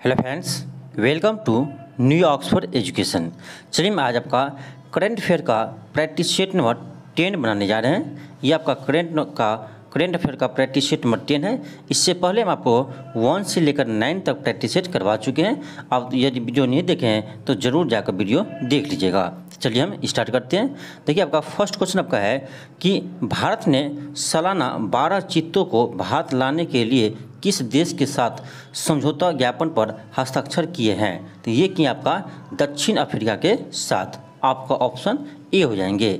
Hello friends, welcome to new Oxford education. चलिए मैं आज आपका करंट अफेयर का प्रैक्टिस सेट नंबर टेन बनाने जा रहे हैं। ये आपका करंट का करंट अफेयर का प्रैक्टिस सेट नंबर टेन है। इससे पहले हम आपको वन से लेकर नाइन तक प्रैक्टिस सेट करवा चुके हैं। आप यदि वीडियो नहीं देखे हैं तो ज़रूर जाकर वीडियो देख लीजिएगा। चलिए हम स्टार्ट करते हैं। देखिए, आपका फ़र्स्ट क्वेश्चन आपका है कि भारत ने सालाना बारह चित्तों को भारत लाने के लिए किस देश के साथ समझौता ज्ञापन पर हस्ताक्षर किए हैं? तो ये किए आपका दक्षिण अफ्रीका के साथ आपका ऑप्शन ए हो जाएँगे।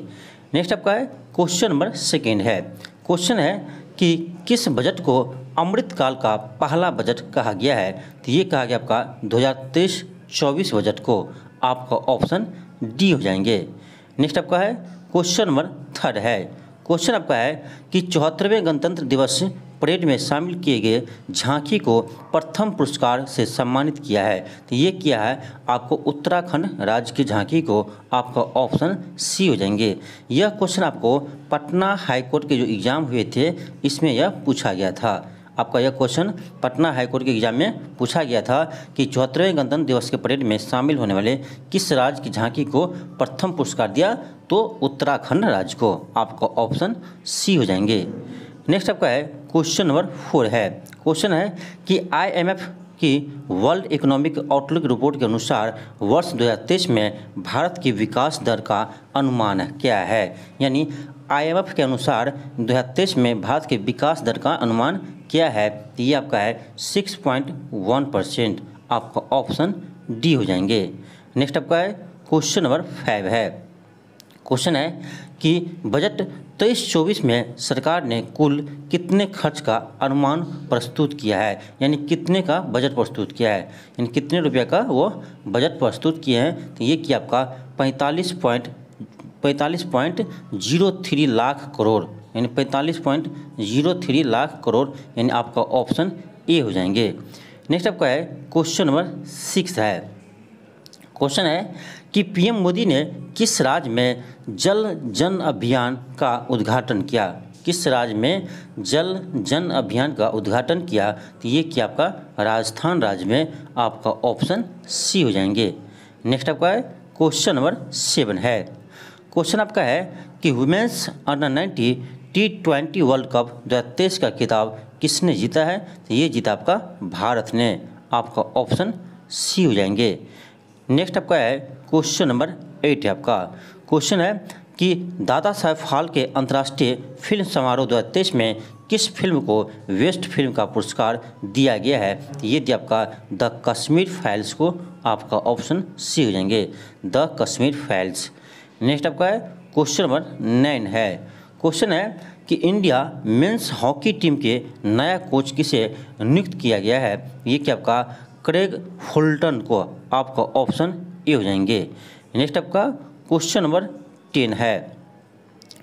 नेक्स्ट आपका है क्वेश्चन नंबर सेकेंड है। क्वेश्चन है कि किस बजट को अमृतकाल का पहला बजट कहा गया है? तो ये कहा गया आपका दो हज़ार तेईस चौबीस बजट को। आपका ऑप्शन डी हो जाएँगे। नेक्स्ट आपका है क्वेश्चन नंबर थर्ड है। क्वेश्चन आपका है कि चौहत्तरवें गणतंत्र दिवस परेड में शामिल किए गए झांकी को प्रथम पुरस्कार से सम्मानित किया है। तो ये किया है, आपको उत्तराखंड राज्य की झांकी को आपका ऑप्शन सी हो जाएँगे। यह क्वेश्चन आपको पटना हाईकोर्ट के जो एग्ज़ाम हुए थे, इसमें यह पूछा गया था। आपका यह क्वेश्चन पटना हाईकोर्ट के एग्ज़ाम में पूछा गया था कि चौहत्तरवें गणतंत्र दिवस के परेड में शामिल होने वाले किस राज्य की झांकी को प्रथम पुरस्कार दिया तो उत्तराखंड राज्य को आपका ऑप्शन सी हो जाएँगे। नेक्स्ट आपका है क्वेश्चन नंबर फोर है। क्वेश्चन है कि आईएमएफ की वर्ल्ड इकोनॉमिक आउटलुक रिपोर्ट के अनुसार वर्ष 2023 में भारत की विकास दर का अनुमान क्या है? यानी आईएमएफ के अनुसार 2023 में भारत के विकास दर का अनुमान क्या है? ये आपका है 6.1 परसेंट आपका ऑप्शन डी हो जाएँगे। नेक्स्ट आपका है क्वेश्चन नंबर फाइव है। क्वेश्चन है कि बजट तेईस चौबीस में सरकार ने कुल कितने खर्च का अनुमान प्रस्तुत किया है? यानी कितने का बजट प्रस्तुत किया है? यानी कितने रुपये का वो बजट प्रस्तुत किए हैं? तो ये किया आपका पैंतालीस पॉइंट पैंतालीस point zero three lakh crore, यानी पैंतालीस point zero three lakh crore, यानी आपका ऑप्शन ए हो जाएँगे। नेक्स्ट आपका है क्वेश्चन नंबर सिक्स है। क्वेश्चन है कि पीएम मोदी ने किस राज्य में जल जन अभियान का उद्घाटन किया? किस राज्य में जल जन अभियान का उद्घाटन किया? तो ये क्या आपका राजस्थान राज्य में आपका ऑप्शन सी हो जाएँगे। नेक्स्ट आपका है, क्वेश्चन नंबर सेवन है। क्वेश्चन आपका है कि women's under ninety T twenty world cup दो तेईस का खिताब किसने जीता है? तो ये जीता आपका भारत ने। आपका ऑप्शन सी हो जाएँगे। नेक्स्ट आपका है क्वेश्चन नंबर एट है आपका। क्वेश्चन है कि दादा साहेब साहब फाल्के अंतर्राष्ट्रीय फ़िल्म समारोह दो में किस फ़िल्म को वेस्ट फ़िल्म का पुरस्कार दिया गया है? ये दिया आपका द कश्मीर फाइल्स को आपका ऑप्शन सी हो जाएँगे। द कश्मीर फाइल्स नेक्स्ट आपका है क्वेश्चन नंबर नाइन है। क्वेश्चन है कि इंडिया मेंस हॉकी टीम के नया कोच किसे नियुक्त किया गया है? ये क्या आपका क्रेग फुल्टन को आपका ऑप्शन ए हो जाएँगे। नेक्स्ट आपका क्वेश्चन नंबर टेन है।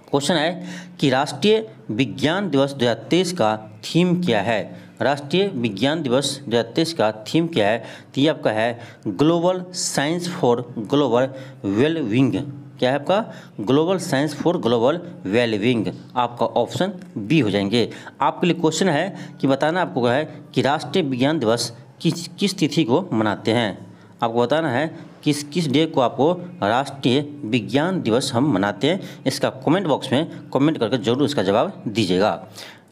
क्वेश्चन है कि राष्ट्रीय विज्ञान दिवस दो हज़ार तेईस का थीम क्या है? राष्ट्रीय विज्ञान दिवस दो हज़ार तेईस का थीम क्या है? तो ये आपका है global science for global wellbeing. क्या है आपका? Global science for global wellbeing. आपका ऑप्शन बी हो जाएँगे। आपके लिए क्वेश्चन है कि बताना आपको है कि राष्ट्रीय विज्ञान दिवस किस किस तिथि को मनाते हैं? आपको बताना है किस किस डे को आपको राष्ट्रीय विज्ञान दिवस हम मनाते हैं। इसका कमेंट बॉक्स में कमेंट करके ज़रूर इसका जवाब दीजिएगा।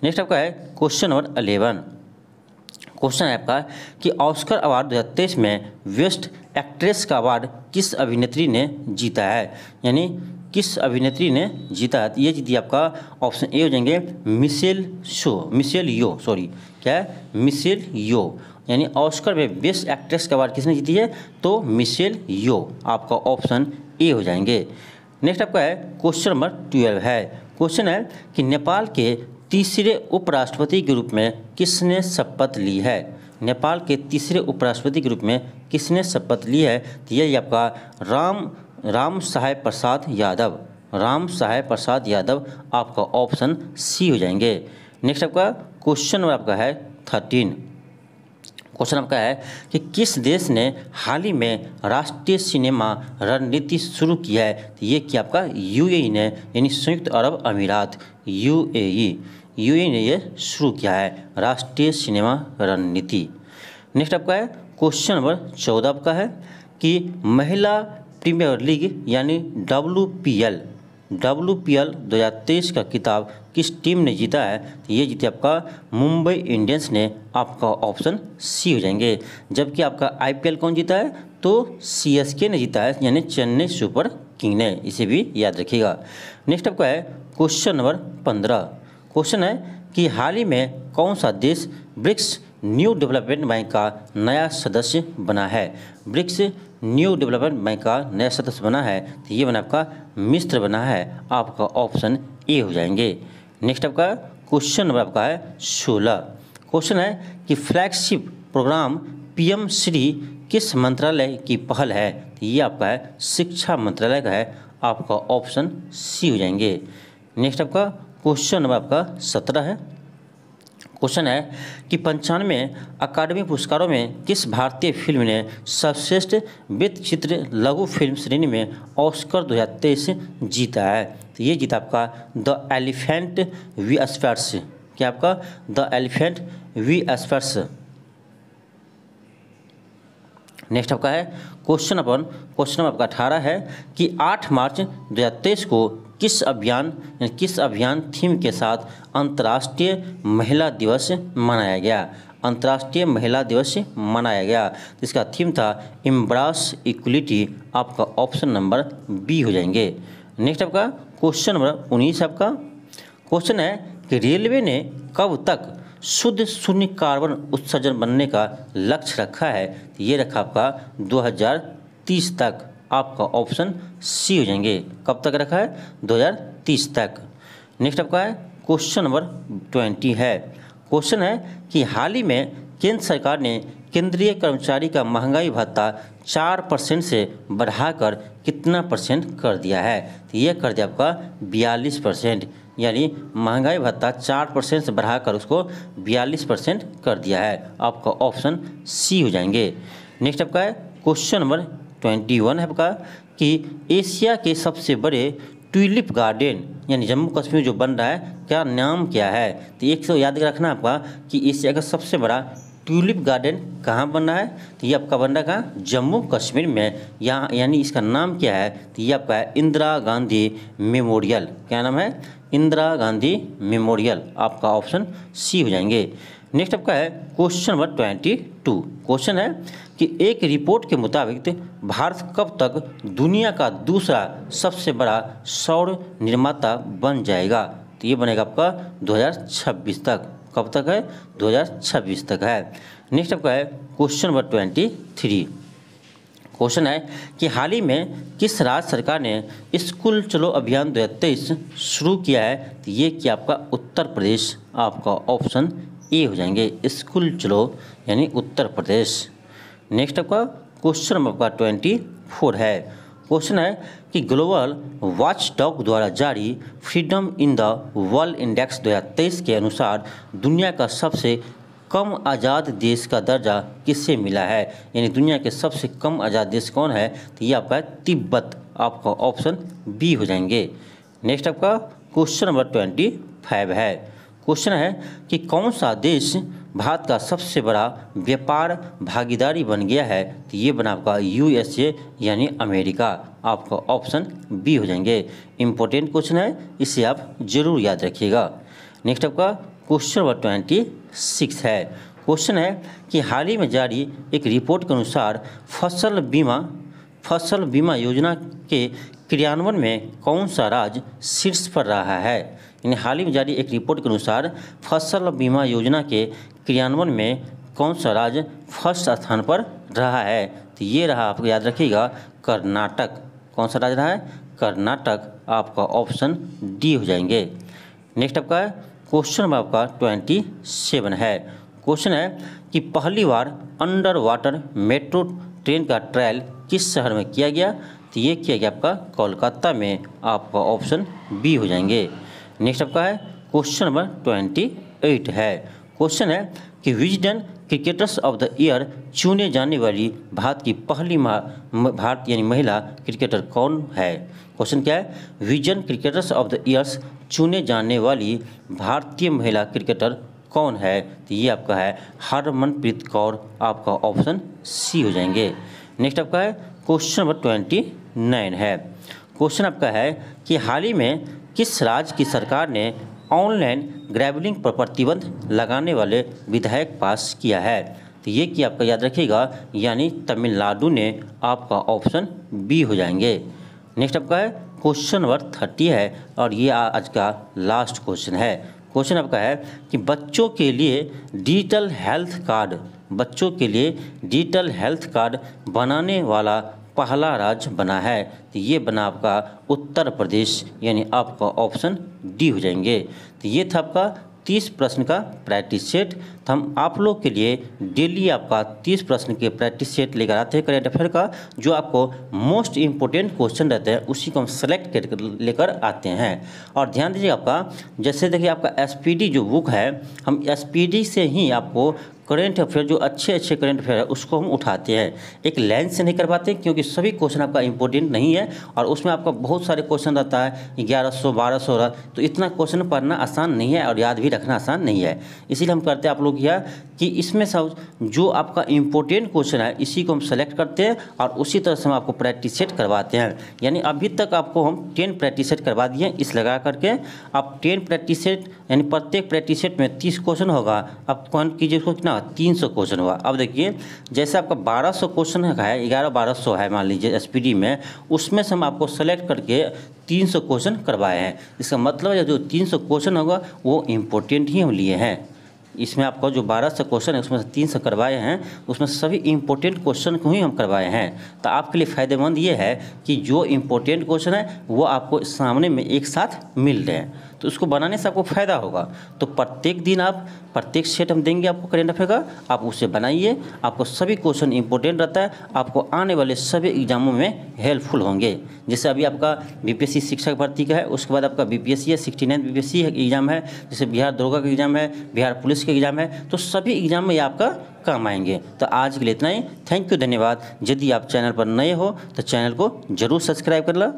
नेक्स्ट आपका है क्वेश्चन नंबर अलेवन क्वेश्चन है आपका कि ऑस्कर अवार्ड दो हज़ार तेईस में बेस्ट एक्ट्रेस का अवार्ड किस अभिनेत्री ने जीता है? यानी किस अभिनेत्री ने जीता है? ये जीती आपका ऑप्शन ए हो जाएँगे मिसेल शो मिसेल यो सॉरी क्या है? Michelle Yeoh. यानी ऑस्कर में बेस्ट एक्ट्रेस का अवार्ड किसने जीती है? तो मिशेल यो। आपका ऑप्शन ए हो जाएँगे। नेक्स्ट आपका है, क्वेश्चन नंबर ट्वेल्व है। क्वेश्चन है कि नेपाल के तीसरे उपराष्ट्रपति के रूप में किसने शपथ ली है? नेपाल के तीसरे उपराष्ट्रपति के रूप में किसने शपथ ली है? तो यही आपका राम राम सहाय प्रसाद यादव। राम सहाय प्रसाद यादव आपका ऑप्शन सी हो जाएँगे। नेक्स्ट आपका क्वेश्चन नंबर आपका है थर्टीन। क्वेश्चन आपका है कि किस देश ने हाल ही में राष्ट्रीय सिनेमा रणनीति शुरू किया है? तो ये क्या आपका? यूएई ने, यानी संयुक्त अरब अमीरात, यूएई। यूएई ने ये शुरू किया है, राष्ट्रीय सिनेमा रणनीति। नेक्स्ट आपका है, क्वेश्चन नंबर चौदह आपका है कि महिला प्रीमियर लीग, यानी डब्ल्यू डब्ल्यू पी एल दो हज़ार तेईस का किताब किस टीम ने जीता है? तो ये जीते आपका मुंबई इंडियंस ने आपका ऑप्शन सी हो जाएँगे। जबकि आपका आईपीएल कौन जीता है? तो सीएसके ने जीता है, यानी चेन्नई सुपर किंग ने, इसे भी याद रखिएगा। नेक्स्ट आपका है क्वेश्चन नंबर पंद्रह। क्वेश्चन है कि हाल ही में कौन सा देश ब्रिक्स न्यू डेवलपमेंट बैंक का नया सदस्य बना है? ब्रिक्स न्यू डेवलपमेंट बैंक का नया सदस्य बना है तो ये बना आपका मिस्र बना है। आपका ऑप्शन ए हो जाएँगे। नेक्स्ट आपका क्वेश्चन नंबर आपका है सोलह। क्वेश्चन है कि फ्लैगशिप प्रोग्राम पीएम श्री किस मंत्रालय की पहल है? तो ये आपका है शिक्षा मंत्रालय का है। आपका ऑप्शन सी हो जाएँगे। नेक्स्ट आपका क्वेश्चन नंबर आपका सत्रह है। क्वेश्चन है कि पंचानवे अकादमी पुरस्कारों में किस भारतीय फ़िल्म ने सर्वश्रेष्ठ वित्त चित्र लघु फ़िल्म श्रेणी में ऑस्कर 2023 जीता है? तो ये जीता आपका द एलिफेंट वी स्पर्स क्या आपका the elephant whisperers next आपका है क्वेश्चन अपन, क्वेश्चन नंबर आपका अठारह है कि 8 मार्च 2023 को किस अभियान किस अभियान थीम के साथ अंतर्राष्ट्रीय महिला दिवस मनाया गया? अंतर्राष्ट्रीय महिला दिवस मनाया गया। इसका थीम था इम्ब्रास इक्वलिटी आपका ऑप्शन नंबर बी हो जाएँगे। नेक्स्ट आपका क्वेश्चन नंबर उन्नीस आपका। क्वेश्चन है कि रेलवे ने कब तक शुद्ध शून्य कार्बन उत्सर्जन बनने का लक्ष्य रखा है? ये रखा आपका 2030 तक। आपका ऑप्शन सी हो जाएँगे। कब तक रखा है? 2030 तक। नेक्स्ट आपका है क्वेश्चन नंबर ट्वेंटी है। क्वेश्चन है कि हाल ही में केंद्र सरकार ने केंद्रीय कर्मचारी का महँगाई भत्ता चार परसेंट से बढ़ाकर कितना परसेंट कर दिया है? तो यह कर दिया आपका बयालीस परसेंट। यानी महँगाई भत्ता चार परसेंट से बढ़ाकर उसको बयालीस परसेंट कर दिया है। आपका ऑप्शन सी हो जाएँगे। नेक्स्ट आपका है क्वेश्चन नंबर ट्वेंटी वन है आपका, कि एशिया के सबसे बड़े ट्यूलिप गार्डन, यानी जम्मू कश्मीर जो बन रहा है, क्या नाम क्या है? तो एक सौ याद रखना आपका कि एशिया का सबसे बड़ा ट्यूलिप गार्डन कहाँ बन रहा है? तो ये आपका बन रहा है कहाँ? जम्मू कश्मीर में। यहाँ, यानी इसका नाम क्या है? तो ये आपका है इंदिरा गांधी मेमोरियल। क्या नाम है? इंदिरा गांधी मेमोरियल। आपका ऑप्शन सी हो जाएँगे। नेक्स्ट आपका है question number twenty two question है कि एक रिपोर्ट के मुताबिक भारत कब तक दुनिया का दूसरा सबसे बड़ा सौर निर्माता बन जाएगा? तो ये बनेगा आपका 2026 तक। कब तक है? 2026 तक है। नेक्स्ट आपका है question number twenty three question है कि हाल ही में किस राज्य सरकार ने स्कूल चलो अभियान दो हज़ार तेईस शुरू किया है? तो ये क्या आपका उत्तर प्रदेश? आपका ऑप्शन ए हो जाएँगे स्कूल चलो, यानी उत्तर प्रदेश। नेक्स्ट आपका क्वेश्चन नंबर आपका ट्वेंटी फोर है। क्वेश्चन है कि ग्लोबल वॉच डॉग द्वारा जारी freedom in the world index 2023 के अनुसार दुनिया का सबसे कम आज़ाद देश का दर्जा किससे मिला है? यानी दुनिया के सबसे कम आज़ाद देश कौन है? तो ये आपका तिब्बत। आपका ऑप्शन बी हो जाएँगे। नेक्स्ट आपका क्वेश्चन नंबर ट्वेंटी फाइव है। क्वेश्चन है कि कौन सा देश भारत का सबसे बड़ा व्यापार भागीदारी बन गया है? तो ये बना आपका यूएसए यानी अमेरिका। आपका ऑप्शन बी हो जाएँगे। इम्पोर्टेंट क्वेश्चन है, इसे आप ज़रूर याद रखिएगा। नेक्स्ट आपका क्वेश्चन नंबर ट्वेंटी सिक्स है। क्वेश्चन है कि हाल ही में जारी एक रिपोर्ट के अनुसार फ़सल बीमा फ़सल बीमा योजना के क्रियान्वयन में कौन सा राज्य शीर्ष पर रहा है? यानी हाल ही में जारी एक रिपोर्ट के अनुसार फ़सल बीमा योजना के क्रियान्वयन में कौन सा राज्य फ़र्स्ट स्थान पर रहा है? तो ये रहा आपको याद रखिएगा, कर्नाटक। कौन सा राज्य रहा है? कर्नाटक। आपका ऑप्शन डी हो जाएँगे। नेक्स्ट आपका है क्वेश्चन नंबर आपका ट्वेंटी सेवन है। क्वेश्चन है कि पहली बार अंडर वाटर मेट्रो ट्रेन का ट्रायल किस शहर में किया गया? तो ये किया गया आपका कोलकाता में। आपका ऑप्शन बी हो जाएँगे। नेक्स्ट आपका है क्वेश्चन नंबर ट्वेंटी एट है। क्वेश्चन है कि Wisden cricketers of the year चुने जाने वाली भारत की पहली भारत यानी महिला क्रिकेटर कौन है? क्वेश्चन क्या है? Wisden cricketers of the years चुने जाने वाली भारतीय महिला क्रिकेटर कौन है? तो ये आपका है हरमनप्रीत कौर। आपका ऑप्शन सी हो जाएँगे। नेक्स्ट आपका है क्वेश्चन नंबर ट्वेंटी नाइन है। क्वेश्चन आपका है कि हाल ही में किस राज्य की सरकार ने ऑनलाइन ग्रैवलिंग पर प्रतिबंध लगाने वाले विधायक पास किया है? तो ये कि आपका याद रखिएगा, यानी तमिलनाडु ने आपका ऑप्शन बी हो जाएँगे। नेक्स्ट आपका है, क्वेश्चन नंबर थर्टी है, और ये आज का लास्ट क्वेश्चन है। क्वेश्चन आपका है कि बच्चों के लिए डिजिटल हेल्थ कार्ड, बच्चों के लिए डिजिटल हेल्थ कार्ड बनाने वाला पहला राज्य बना है तो ये बना आपका उत्तर प्रदेश, यानी आपका ऑप्शन डी हो जाएँगे। तो ये था आपका तीस प्रश्न का प्रैक्टिस सेट तो हम आप लोग के लिए डेली आपका तीस प्रश्न के प्रैक्टिस सेट लेकर आते हैं करेंट अफेयर का, जो आपको मोस्ट इंपॉर्टेंट क्वेश्चन रहते हैं, उसी को हम सेलेक्ट कर लेकर आते हैं। और ध्यान दीजिए आपका, जैसे देखिए आपका एस जो बुक है, हम एस से ही आपको करेंट अफेयर जो अच्छे अच्छे करेंट अफेयर है, उसको हम उठाते हैं। एक लाइन से नहीं कर पाते, क्योंकि सभी क्वेश्चन आपका इंपॉर्टेंट नहीं है, और उसमें आपका बहुत सारे क्वेश्चन रहता है, ग्यारह सौ, बारह सौ तो इतना क्वेश्चन पढ़ना आसान नहीं है, और याद भी रखना आसान नहीं है। इसीलिए हम करते हैं आप लोग यह कि इसमें सब जो आपका इम्पोर्टेंट क्वेश्चन है, इसी को हम सेलेक्ट करते हैं और उसी तरह से हम आपको प्रैक्टिस सेट करवाते हैं। यानी अभी तक आपको हम टेन प्रैक्टिस सेट करवा दिए इस लगा करके। आप टेन प्रैक्टिस सेट यानी प्रत्येक प्रैक्टिस सेट में तीस क्वेश्चन होगा। आप कौन कीजिए उसको? कितना तीन सौ क्वेश्चन हुआ अब देखिए, जैसे आपका बारह सौ क्वेश्चन है, ग्यारह बारह सौ है, मान लीजिए एस में, उसमें से हम आपको सेलेक्ट करके तीन सौ क्वेश्चन करवाए हैं। इसका मतलब है जो तीन सौ क्वेश्चन होगा, वो इम्पोर्टेंट ही हम लिए हैं। इसमें आपका जो बारह सौ क्वेश्चन है, उसमें से तीन सौ करवाए हैं, उसमें सभी इम्पोर्टेंट क्वेश्चन को ही हम करवाए हैं। तो आपके लिए फ़ायदेमंद ये है कि जो इम्पोर्टेंट क्वेश्चन है, वो आपको सामने में एक साथ मिल रहे हैं। तो उसको बनाने से आपको फ़ायदा होगा। तो प्रत्येक दिन आप, प्रत्येक सेट हम देंगे आपको करेंट अफेयर का आप उसे बनाइए, आपको सभी क्वेश्चन इंपॉर्टेंट रहता है, आपको आने वाले सभी एग्जामों में हेल्पफुल होंगे। जैसे अभी आपका बीपीएससी शिक्षक भर्ती का है, उसके बाद आपका बीपीएससी है सिक्सटी नाइन बीपीएससी एग्ज़ाम है जैसे बिहार दरोगा का एग्ज़ाम है, बिहार पुलिस का एग्ज़ाम है तो सभी एग्ज़ाम में ये आपका काम आएँगे। तो आज के लिए इतना ही। थैंक यू धन्यवाद। यदि आप चैनल पर नए हो तो चैनल को ज़रूर सब्सक्राइब कर लो।